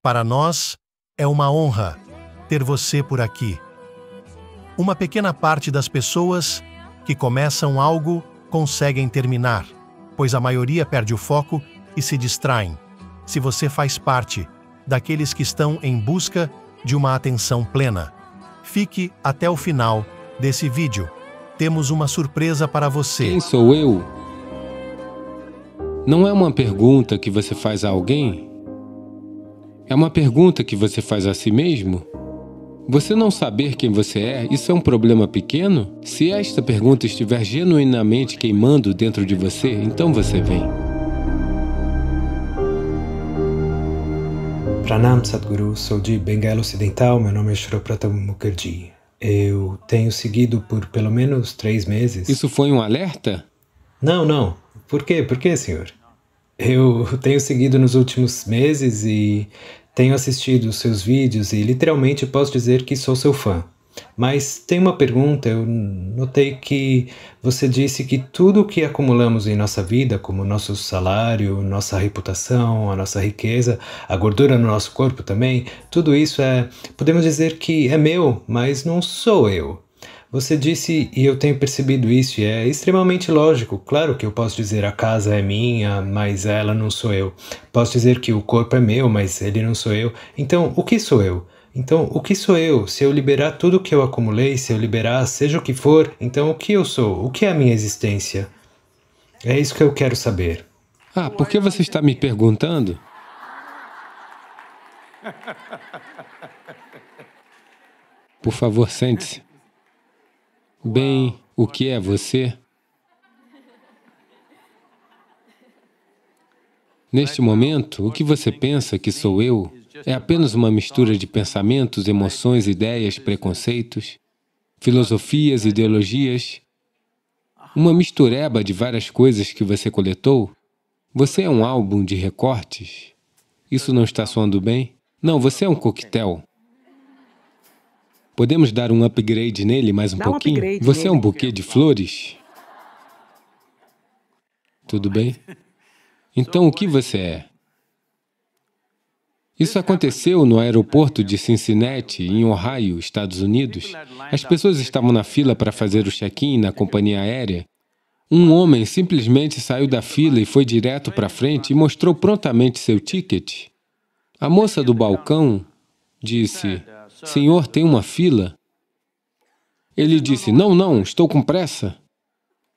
Para nós, é uma honra ter você por aqui. Uma pequena parte das pessoas que começam algo conseguem terminar, pois a maioria perde o foco e se distraem. Se você faz parte daqueles que estão em busca de uma atenção plena, fique até o final desse vídeo. Temos uma surpresa para você. Quem sou eu? Não é uma pergunta que você faz a alguém? É uma pergunta que você faz a si mesmo? Você não saber quem você é, isso é um problema pequeno? Se esta pergunta estiver genuinamente queimando dentro de você, então você vem. Pranam Sadhguru, sou de Bengala Ocidental, meu nome é Shroprata Mukherjee. Eu tenho seguido por pelo menos três meses. Isso foi um alerta? Não, não. Por quê? Por quê, senhor? Eu tenho seguido nos últimos meses e tenho assistido seus vídeos e literalmente posso dizer que sou seu fã. Mas tem uma pergunta, eu notei que você disse que tudo o que acumulamos em nossa vida, como nosso salário, nossa reputação, a nossa riqueza, a gordura no nosso corpo também, tudo isso é, podemos dizer que é meu, mas não sou eu. Você disse, e eu tenho percebido isso, e é extremamente lógico. Claro que eu posso dizer a casa é minha, mas ela não sou eu. Posso dizer que o corpo é meu, mas ele não sou eu. Então, o que sou eu? Então, o que sou eu? Se eu liberar tudo o que eu acumulei, se eu liberar seja o que for, então o que eu sou? O que é a minha existência? É isso que eu quero saber. Ah, por que você está me perguntando? Por favor, sente-se. Bem, o que é você? Neste momento, o que você pensa que sou eu é apenas uma mistura de pensamentos, emoções, ideias, preconceitos, filosofias, ideologias, uma mistureba de várias coisas que você coletou. Você é um álbum de recortes? Isso não está soando bem? Não, você é um coquetel. Podemos dar um upgrade nele mais um Dá pouquinho? upgrade Você é um nele. buquê de flores? Tudo bem? Então, o que você é? Isso aconteceu no aeroporto de Cincinnati, em Ohio, Estados Unidos. As pessoas estavam na fila para fazer o check-in na companhia aérea. Um homem simplesmente saiu da fila e foi direto para frente e mostrou prontamente seu ticket. A moça do balcão disse, Senhor, tem uma fila? Ele disse, não, não, estou com pressa.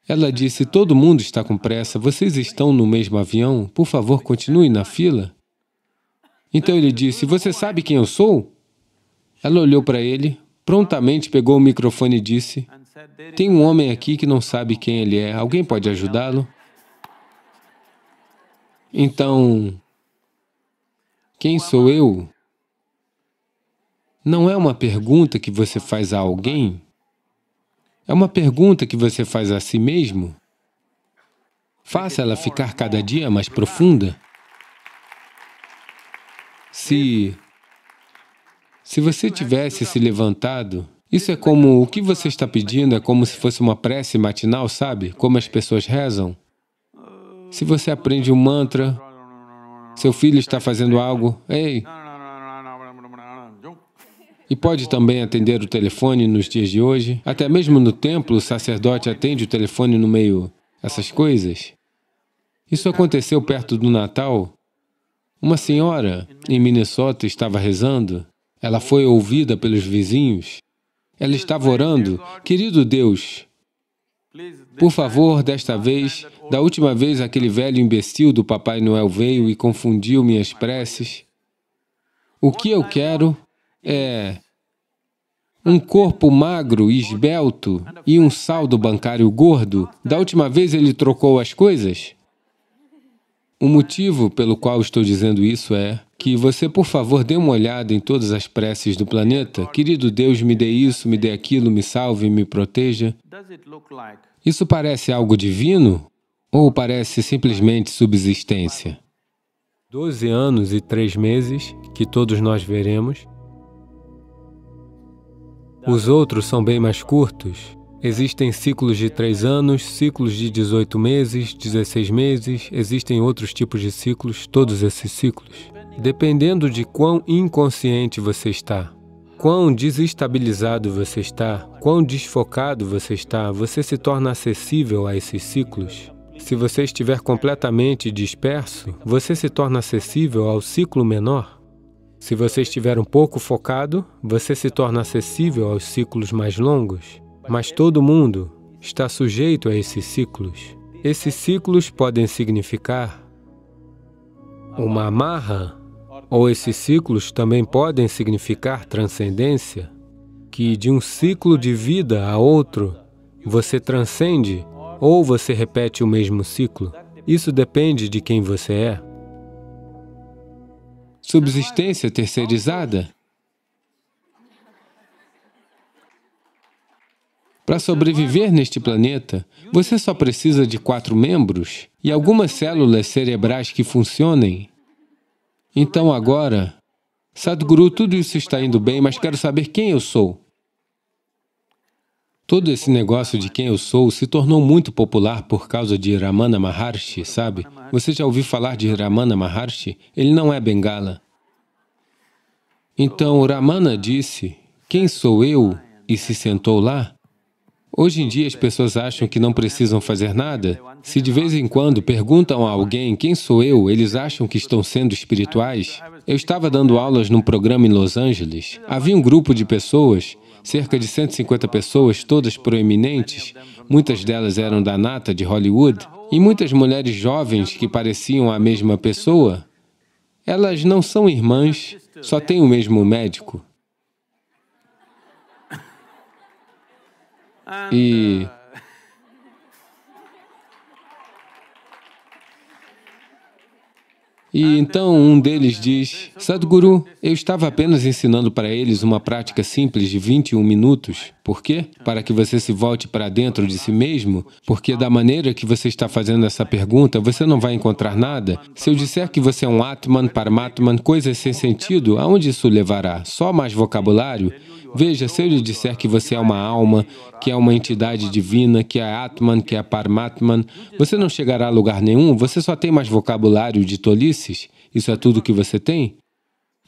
Ela disse, todo mundo está com pressa, vocês estão no mesmo avião, por favor, continue na fila. Então ele disse, você sabe quem eu sou? Ela olhou para ele, prontamente pegou o microfone e disse, tem um homem aqui que não sabe quem ele é, alguém pode ajudá-lo? Então, quem sou eu? Não é uma pergunta que você faz a alguém? É uma pergunta que você faz a si mesmo? Faça ela ficar cada dia mais profunda. Se se você tivesse se levantado, isso é como o que você está pedindo, é como se fosse uma prece matinal, sabe? Como as pessoas rezam. Se você aprende um mantra, seu filho está fazendo algo, ei, e pode também atender o telefone nos dias de hoje. Até mesmo no templo, o sacerdote atende o telefone no meio essas coisas. Isso aconteceu perto do Natal. Uma senhora em Minnesota estava rezando. Ela foi ouvida pelos vizinhos. Ela estava orando. Querido Deus, por favor, desta vez, da última vez aquele velho imbecil do Papai Noel veio e confundiu minhas preces. O que eu quero é um corpo magro e esbelto e um saldo bancário gordo. Da última vez ele trocou as coisas? O motivo pelo qual estou dizendo isso é que você, por favor, dê uma olhada em todas as preces do planeta. Querido Deus, me dê isso, me dê aquilo, me salve, me proteja. Isso parece algo divino ou parece simplesmente subsistência? Doze anos e três meses, que todos nós veremos. Os outros são bem mais curtos. Existem ciclos de três anos, ciclos de 18 meses, 16 meses, existem outros tipos de ciclos, todos esses ciclos. Dependendo de quão inconsciente você está, quão desestabilizado você está, quão desfocado você está, você se torna acessível a esses ciclos. Se você estiver completamente disperso, você se torna acessível ao ciclo menor. Se você estiver um pouco focado, você se torna acessível aos ciclos mais longos. Mas todo mundo está sujeito a esses ciclos. Esses ciclos podem significar uma amarra, ou esses ciclos também podem significar transcendência, que de um ciclo de vida a outro você transcende ou você repete o mesmo ciclo. Isso depende de quem você é. Subsistência terceirizada Para sobreviver neste planeta, você só precisa de quatro membros e algumas células cerebrais que funcionem. Então agora, Sadhguru, tudo isso está indo bem, mas quero saber quem eu sou. Todo esse negócio de quem eu sou se tornou muito popular por causa de Ramana Maharshi, sabe? Você já ouviu falar de Ramana Maharshi? Ele não é bengala. Então, Ramana disse, quem sou eu? E se sentou lá. Hoje em dia as pessoas acham que não precisam fazer nada. Se de vez em quando perguntam a alguém quem sou eu, eles acham que estão sendo espirituais. Eu estava dando aulas num programa em Los Angeles. Havia um grupo de pessoas, cerca de 150 pessoas, todas proeminentes, muitas delas eram da nata de Hollywood, e muitas mulheres jovens que pareciam a mesma pessoa. Elas não são irmãs, só têm o mesmo médico. E E então um deles diz, Sadhguru, eu estava apenas ensinando para eles uma prática simples de 21 minutos. Por quê? Para que você se volte para dentro de si mesmo, porque da maneira que você está fazendo essa pergunta, você não vai encontrar nada. Se eu disser que você é um Atman, Paramatman, coisas sem sentido, aonde isso levará? Só mais vocabulário? Veja, se eu lhe disser que você é uma alma, que é uma entidade divina, que é Atman, que é Paramatman, você não chegará a lugar nenhum, você só tem mais vocabulário de tolices? Isso é tudo que você tem?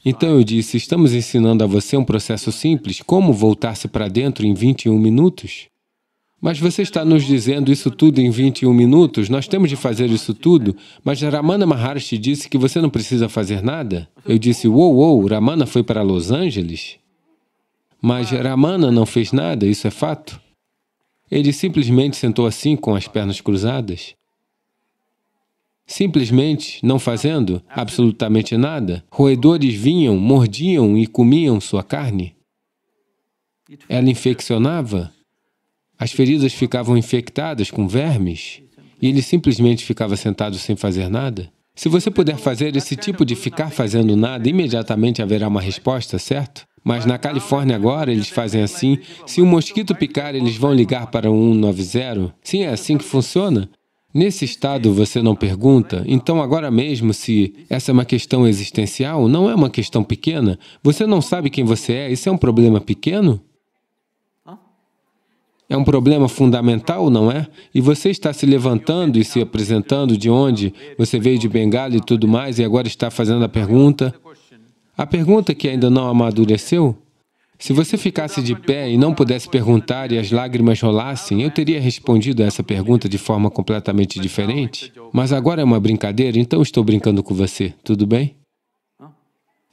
Então eu disse, estamos ensinando a você um processo simples, como voltar-se para dentro em 21 minutos? Mas você está nos dizendo isso tudo em 21 minutos? Nós temos de fazer isso tudo? Mas Ramana Maharshi disse que você não precisa fazer nada? Eu disse, uou, uou, Ramana foi para Los Angeles? Mas Ramana não fez nada, isso é fato. Ele simplesmente sentou assim com as pernas cruzadas. Simplesmente não fazendo absolutamente nada, roedores vinham, mordiam e comiam sua carne. Ela infeccionava, as feridas ficavam infectadas com vermes e ele simplesmente ficava sentado sem fazer nada. Se você puder fazer esse tipo de ficar fazendo nada, imediatamente haverá uma resposta, certo? Mas na Califórnia agora eles fazem assim, se um mosquito picar, eles vão ligar para o 190? Sim, é assim que funciona. Nesse estado você não pergunta, então agora mesmo se essa é uma questão existencial, não é uma questão pequena, você não sabe quem você é, isso é um problema pequeno? É um problema fundamental, não é? E você está se levantando e se apresentando de onde você veio de Bengala e tudo mais, e agora está fazendo a pergunta. A pergunta que ainda não amadureceu? Se você ficasse de pé e não pudesse perguntar e as lágrimas rolassem, eu teria respondido a essa pergunta de forma completamente diferente. Mas agora é uma brincadeira, então estou brincando com você, tudo bem?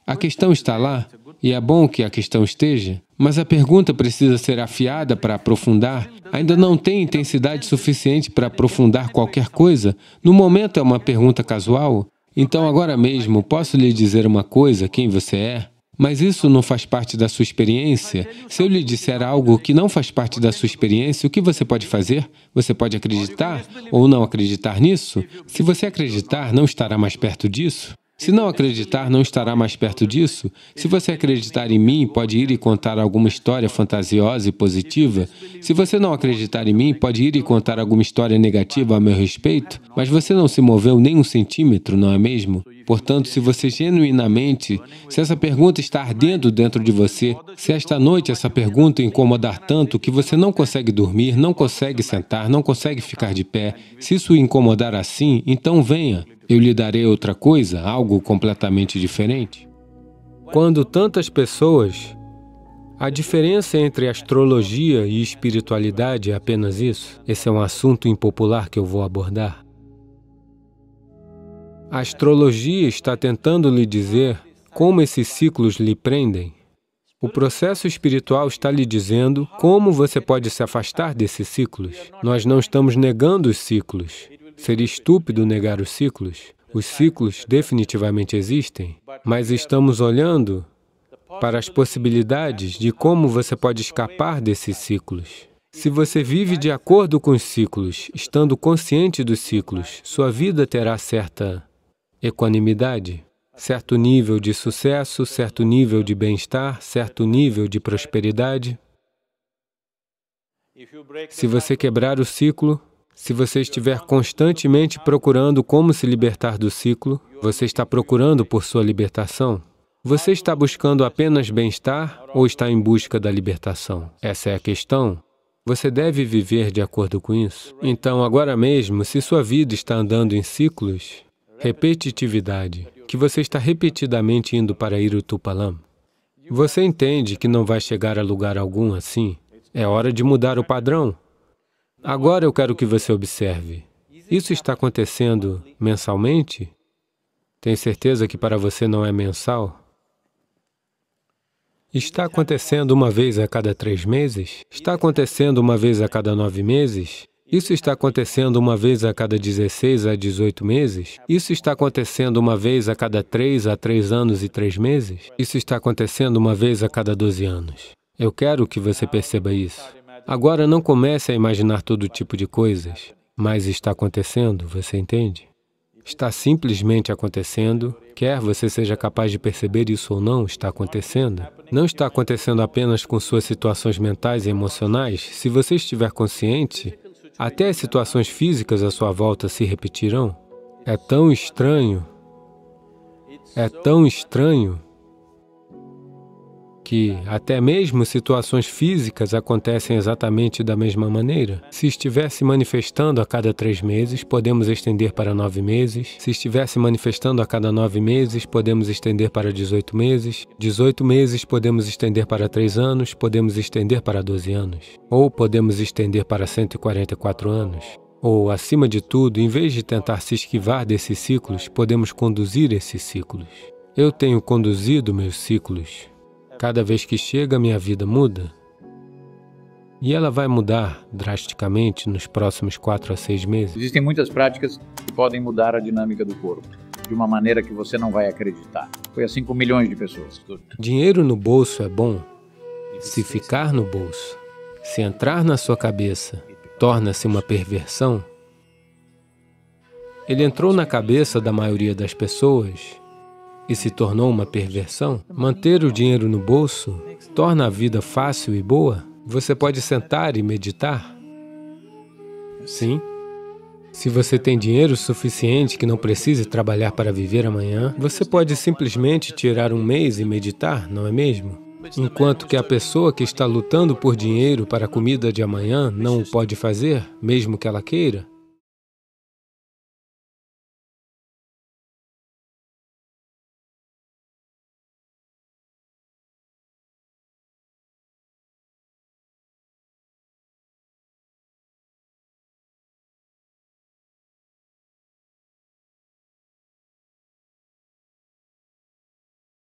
A questão está lá, e é bom que a questão esteja, mas a pergunta precisa ser afiada para aprofundar. Ainda não tem intensidade suficiente para aprofundar qualquer coisa. No momento é uma pergunta casual, então, agora mesmo, posso lhe dizer uma coisa, quem você é? Mas isso não faz parte da sua experiência. Se eu lhe disser algo que não faz parte da sua experiência, o que você pode fazer? Você pode acreditar ou não acreditar nisso? Se você acreditar, não estará mais perto disso? Se não acreditar, não estará mais perto disso? Se você acreditar em mim, pode ir e contar alguma história fantasiosa e positiva? Se você não acreditar em mim, pode ir e contar alguma história negativa a meu respeito? Mas você não se moveu nem um centímetro, não é mesmo? Portanto, se você genuinamente, se essa pergunta está ardendo dentro de você, se esta noite essa pergunta incomodar tanto que você não consegue dormir, não consegue sentar, não consegue ficar de pé, se isso incomodar assim, então venha. Eu lhe darei outra coisa, algo completamente diferente. Quando tantas pessoas a diferença entre astrologia e espiritualidade é apenas isso? Esse é um assunto impopular que eu vou abordar. A astrologia está tentando lhe dizer como esses ciclos lhe prendem. O processo espiritual está lhe dizendo como você pode se afastar desses ciclos. Nós não estamos negando os ciclos. Seria estúpido negar os ciclos. Os ciclos definitivamente existem, mas estamos olhando para as possibilidades de como você pode escapar desses ciclos. Se você vive de acordo com os ciclos, estando consciente dos ciclos, sua vida terá certa equanimidade, certo nível de sucesso, certo nível de bem-estar, certo nível de prosperidade. Se você quebrar o ciclo, se você estiver constantemente procurando como se libertar do ciclo, você está procurando por sua libertação. Você está buscando apenas bem-estar ou está em busca da libertação? Essa é a questão. Você deve viver de acordo com isso. Então, agora mesmo, se sua vida está andando em ciclos, repetitividade, que você está repetidamente indo para Irutupalam, você entende que não vai chegar a lugar algum assim? É hora de mudar o padrão. Agora eu quero que você observe. Isso está acontecendo mensalmente? Tem certeza que para você não é mensal? Está acontecendo uma vez a cada três meses? Está acontecendo uma vez a cada nove meses? Isso está acontecendo uma vez a cada 16 a 18 meses? Isso está acontecendo uma vez a cada três a três anos e três meses? Isso está acontecendo uma vez a cada 12 anos. Eu quero que você perceba isso. Agora não comece a imaginar todo tipo de coisas, mas está acontecendo, você entende? Está simplesmente acontecendo, quer você seja capaz de perceber isso ou não, está acontecendo. Não está acontecendo apenas com suas situações mentais e emocionais. Se você estiver consciente, até as situações físicas à sua volta se repetirão. É tão estranho, é tão estranho que até mesmo situações físicas acontecem exatamente da mesma maneira. Se estiver se manifestando a cada três meses, podemos estender para nove meses. Se estiver se manifestando a cada nove meses, podemos estender para 18 meses. 18 meses podemos estender para três anos, podemos estender para 12 anos. Ou podemos estender para 144 anos. Ou, acima de tudo, em vez de tentar se esquivar desses ciclos, podemos conduzir esses ciclos. Eu tenho conduzido meus ciclos Cada vez que chega, minha vida muda. E ela vai mudar drasticamente nos próximos quatro a seis meses. Existem muitas práticas que podem mudar a dinâmica do corpo de uma maneira que você não vai acreditar. Foi assim com milhões de pessoas. Dinheiro no bolso é bom se ficar no bolso. Se entrar na sua cabeça, torna-se uma perversão. Ele entrou na cabeça da maioria das pessoas e se tornou uma perversão? Manter o dinheiro no bolso torna a vida fácil e boa? Você pode sentar e meditar? Sim. Se você tem dinheiro suficiente que não precise trabalhar para viver amanhã, você pode simplesmente tirar um mês e meditar, não é mesmo? Enquanto que a pessoa que está lutando por dinheiro para a comida de amanhã não o pode fazer, mesmo que ela queira,